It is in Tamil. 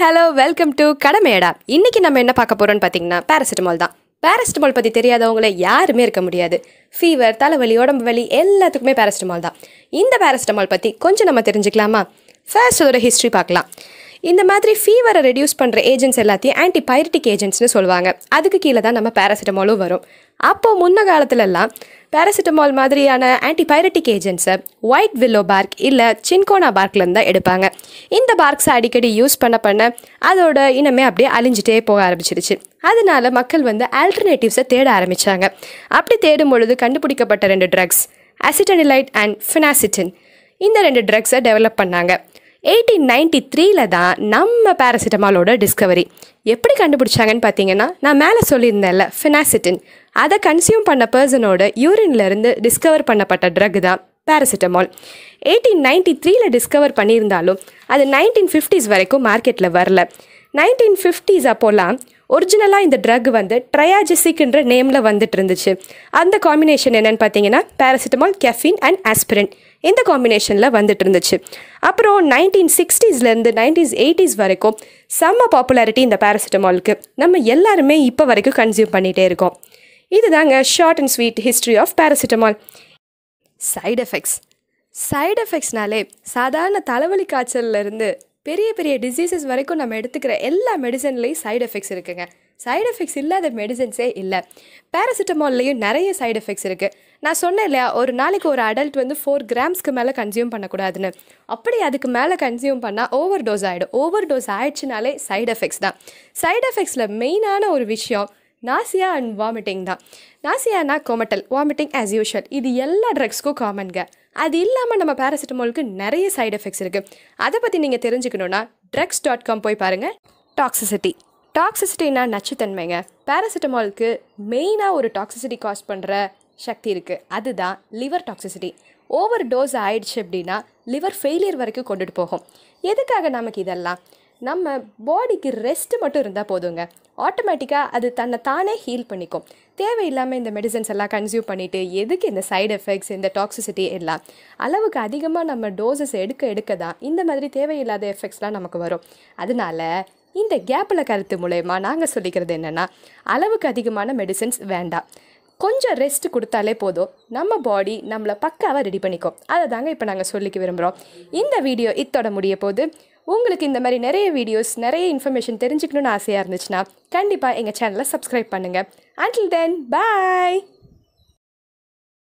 Hello welcome to கடமையடா. இன்னைக்கு நம்ம என்ன பார்க்க போறோம்னு பார்த்தீங்கன்னா பேராசிட்டமால் தான். பேராசிட்டமால் பற்றி தெரியாதவங்கள யாருமே இருக்க முடியாது. ஃபீவர் தலைவலி உடம்பு வலி எல்லாத்துக்குமே பேராசிட்டமால் தான். இந்த பேராசிட்டமால் பற்றி கொஞ்சம் நம்ம தெரிஞ்சுக்கலாமா? ஃபர்ஸ்ட் அதோட ஹிஸ்ட்ரி பார்க்கலாம். இந்த மாதிரி ஃபீவரை ரெடியூஸ் பண்ணுற ஏஜென்ட்ஸ் எல்லாத்தையும் ஆன்டிபைரட்டிக் ஏஜென்ட்ஸ்னு சொல்லுவாங்க. அதுக்கு கீழே தான் நம்ம பேராசிட்டமாலும் வரும். அப்போது முன்ன காலத்துலலாம் பேராசிட்டமால் மாதிரியான ஆன்டிபைரட்டிக் ஏஜென்ட்ஸை ஒயிட் வில்லோ பார்க் இல்லை சின்கோனா பார்க்லேருந்து தான் எடுப்பாங்க. இந்த பார்க்ஸை அடிக்கடி யூஸ் பண்ண பண்ண அதோட இனமே அப்படியே அழிஞ்சிட்டே போக ஆரம்பிச்சிருச்சு. அதனால மக்கள் வந்து ஆல்டர்னேட்டிவ்ஸை தேட ஆரம்பித்தாங்க அப்படி தேடும் பொழுது கண்டுபிடிக்கப்பட்ட ரெண்டு ட்ரக்ஸ் அசிட்டனிலைட் அண்ட் ஃபினாசிட்டின் இந்த ரெண்டு ட்ரக்ஸை டெவலப் பண்ணாங்க. எயிட்டீன் நைன்டி த்ரீல தான் நம்ம பேராசிட்டமாலோட டிஸ்கவரி எப்படி கண்டுபிடிச்சாங்கன்னு பார்த்தீங்கன்னா நான் மேலே சொல்லியிருந்தேன்ல ஃபினாசிட்டின் அதை கன்சியூம் பண்ண பர்சனோட யூரின்லேருந்து டிஸ்கவர் பண்ணப்பட்ட ட்ரக் தான் பேராசிட்டமால் எயிட்டீன் நைன்டி த்ரீல டிஸ்கவர் பண்ணியிருந்தாலும் அது நைன்டீன் ஃபிஃப்டிஸ் வரைக்கும் மார்க்கெட்டில் வரல. நைன்டீன் ஃபிஃப்டிஸ் அப்போல்லாம் ஒரிஜினலாக இந்த ட்ரக் வந்து ட்ரையாஜிசிக்ன்ற நேமில் வந்துட்டு இருந்துச்சு. அந்த காம்பினேஷன் என்னன்னு பார்த்தீங்கன்னா பேராசிட்டமால் கெஃபின் அண்ட் ஆஸ்பிரின் இந்த காம்பினேஷனில் வந்துட்டு இருந்துச்சு. அப்புறம் நைன்டீன் சிக்ஸ்டீஸ்லேருந்து நைன்டீஸ் எயிட்டிஸ் வரைக்கும் செம்ம பாப்புலாரிட்டி இந்த பேராசிட்டமாலுக்கு நம்ம எல்லாருமே இப்போ வரைக்கும் கன்சியூம் பண்ணிகிட்டே இருக்கோம். இதுதாங்க short and sweet history of paracetamol side effects side எஃபெக்ட்ஸ்னாலே சாதாரண தலைவலி காய்ச்சல்லேருந்து பெரிய பெரிய டிசீசஸ் வரைக்கும் நம்ம எடுத்துக்கிற எல்லா மெடிசன்லேயும் சைடு எஃபெக்ட்ஸ் இருக்குங்க. சைடு எஃபெக்ட்ஸ் இல்லாத மெடிசன்ஸே இல்லை. பேராசிட்டமால்லையும் நிறைய சைடு எஃபெக்ட்ஸ் இருக்குது நான் சொன்னேன் இல்லையா ஒரு நாளைக்கு ஒரு அடல்ட் வந்து ஃபோர் கிராம்ஸ்க்கு மேலே கன்சியூம் பண்ணக்கூடாதுன்னு. அப்படி அதுக்கு மேலே கன்சியூம் பண்ணால் ஓவர் டோஸ் ஆகிடும் ஓவர் டோஸ் ஆயிடுச்சுனாலே சைடு எஃபெக்ட்ஸ் தான். சைடு எஃபெக்ட்ஸில் மெயினான ஒரு விஷயம் நாசியா அண்ட் வாமிட்டிங் தான். நாசியானா கோமட்டல் வாமிட்டிங் ஆஸ் யூஷுவல் இது எல்லா ட்ரக்ஸ்க்கும் காமன்ங்க அது இல்லாமல் நம்ம பேராசிட்டமாலுக்கு நிறைய சைடு எஃபெக்ட்ஸ் இருக்குது அதை பற்றி நீங்கள் தெரிஞ்சுக்கணுன்னா ட்ரக்ஸ் டாட் காம் போய் பாருங்கள் டாக்ஸிசிட்டி டாக்ஸிசிட்டினா நச்சுத்தன்மைங்க. பேராசிட்டமாலுக்கு மெயினாக ஒரு டாக்ஸிசிட்டி காஸ் பண்ணுற சக்தி இருக்குது அதுதான் லிவர் டாக்ஸிசிட்டி ஓவர் டோஸ் ஆயிடுச்சு அப்படின்னா லிவர் ஃபெயிலியர் வரைக்கும் கொண்டுட்டு போகும். எதுக்காக நமக்கு இதெல்லாம்? நம்ம பாடிக்கு ரெஸ்ட் மட்டும் இருந்தால் போதுங்க. ஆட்டோமேட்டிக்காக அது தன்னை தானே ஹீல் பண்ணிக்கும். தேவையில்லாமல் இந்த மெடிசன்ஸ் எல்லாம் கன்சியூம் பண்ணிவிட்டு எதுக்கு இந்த சைடு எஃபெக்ட்ஸ் இந்த டாக்ஸிசிட்டி எல்லாம்? அளவுக்கு அதிகமாக நம்ம டோசஸ் எடுக்க எடுக்க தான் இந்த மாதிரி தேவையில்லாத எஃபெக்ட்ஸ்லாம் நமக்கு வரும். அதனால இந்த கேப்பில் கருத்து மூலயமா நாங்கள் சொல்லிக்கிறது என்னென்னா அளவுக்கு அதிகமான மெடிசன்ஸ் வேண்டாம். கொஞ்சம் ரெஸ்ட் கொடுத்தாலே போதும். நம்ம பாடி நம்மளை பக்காவாக ரெடி பண்ணிக்கும். அதை தாங்க இப்போ நாங்கள் சொல்லிக்க விரும்புகிறோம் இந்த வீடியோ இத்தோட முடிய போது உங்களுக்கு இந்த மாதிரி நிறைய வீடியோஸ் நிறைய இன்ஃபர்மேஷன் தெரிஞ்சுக்கணுன்னு ஆசையாக இருந்துச்சுன்னா கண்டிப்பாக எங்கள் சேனலை சப்ஸ்கிரைப் பண்ணுங்கள் அண்டில் தென் பாய்